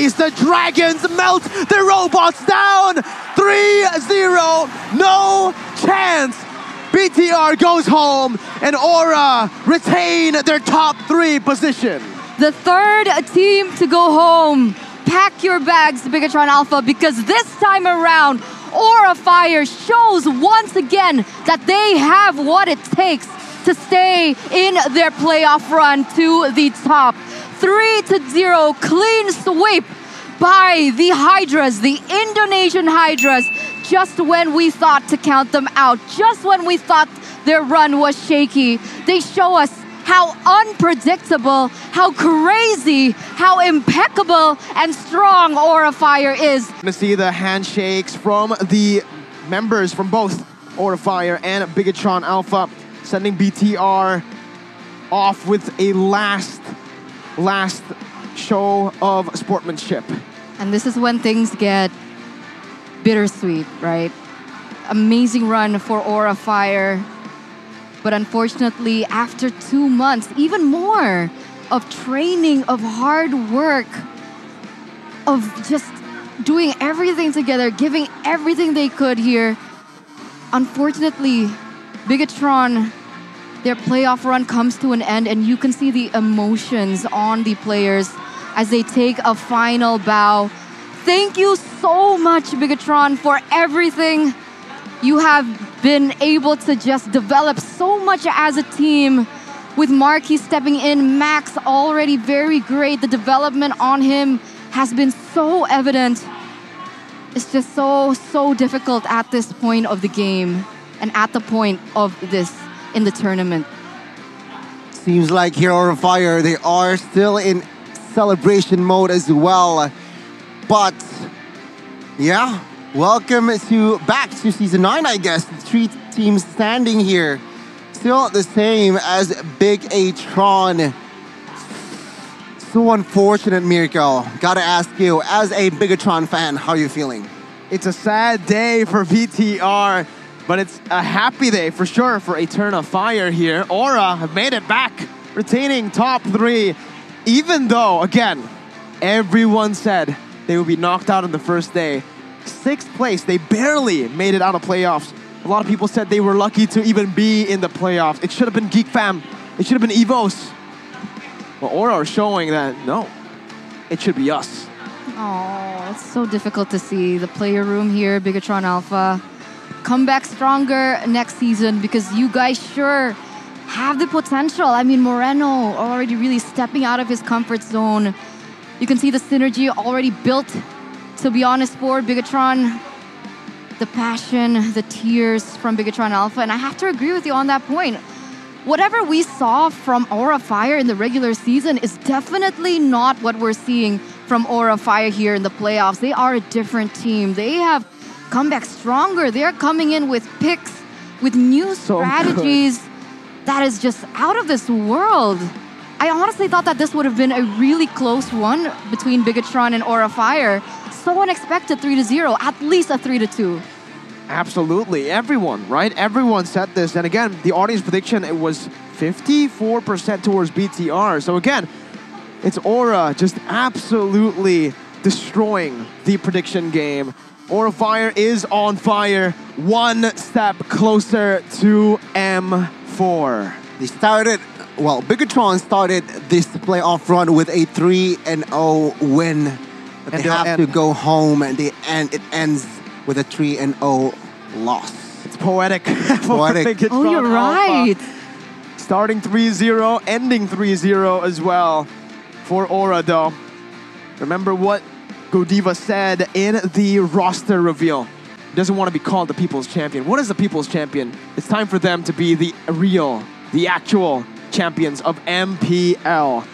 face. The dragons melt the robots down. 3-0. No chance. BTR goes home and Aura retain their top three position. The third team to go home. Pack your bags, Bigetron Alpha, because this time around, Aura Fire shows once again that they have what it takes to stay in their playoff run to the top. 3 to 0, clean sweep by the Hydras, the Indonesian Hydras, just when we thought to count them out, just when we thought their run was shaky. They show us how unpredictable, how crazy, how impeccable and strong Aura Fire is. To see the handshakes from the members from both Aura Fire and Bigetron Alpha, sending BTR off with a last, last show of sportsmanship. And this is when things get bittersweet, right? Amazing run for Aura Fire. But unfortunately, after two months, even more of training, of hard work, of just doing everything together, giving everything they could here, unfortunately, Bigetron, their playoff run comes to an end, and you can see the emotions on the players as they take a final bow. Thank you so much, Bigetron, for everything you have been able to just develop so much as a team. With Marky stepping in, Max already very great. The development on him has been so evident. It's just so, so difficult at this point of the game and at the point of this in the tournament. Seems like Hero of Fire, they are still in celebration mode as well. But yeah, welcome to back to season nine, I guess. Three teams standing here. Still the same as Bigetron. So unfortunate, Miracle. Gotta ask you, as a Bigetron fan, how are you feeling? It's a sad day for BTR, but it's a happy day for sure for Eterna Fire here. Aura have made it back, retaining top three, even though, again, everyone said they would be knocked out on the first day. Sixth place, they barely made it out of playoffs. A lot of people said they were lucky to even be in the playoffs. It should have been Geek Fam. It should have been EVOS. But Aura are showing that, no, it should be us. Oh, it's so difficult to see. The player room here, Bigetron Alpha, come back stronger next season because you guys sure have the potential. I mean, Moreno already really stepping out of his comfort zone. You can see the synergy already built, to be honest, for Bigetron. The passion, the tears from Bigetron Alpha. And I have to agree with you on that point. Whatever we saw from Aura Fire in the regular season is definitely not what we're seeing from Aura Fire here in the playoffs. They are a different team. They have come back stronger. They're coming in with picks, with new So strategies that is just out of this world. I honestly thought that this would have been a really close one between Bigetron and Aura Fire. So unexpected 3 to 0, at least a 3 to 2. Absolutely, everyone, right? Everyone said this, and again, the audience prediction it was 54% towards BTR. So again, it's Aura just absolutely destroying the prediction game. Aura Fire is on fire, one step closer to M4. They started, well, Bigetron started this playoff run with a 3 and 0 win. But And they have end- to go home and they and it ends with a 3 and 0 loss. It's poetic. Poetic. Bigetron Oh, you're Alpha. right. Starting 3-0, ending 3-0 as well for Aura though. Remember what Godiva said in the roster reveal. Doesn't want to be called the People's Champion. What is the People's Champion? It's time for them to be the real, the actual champions of MPL.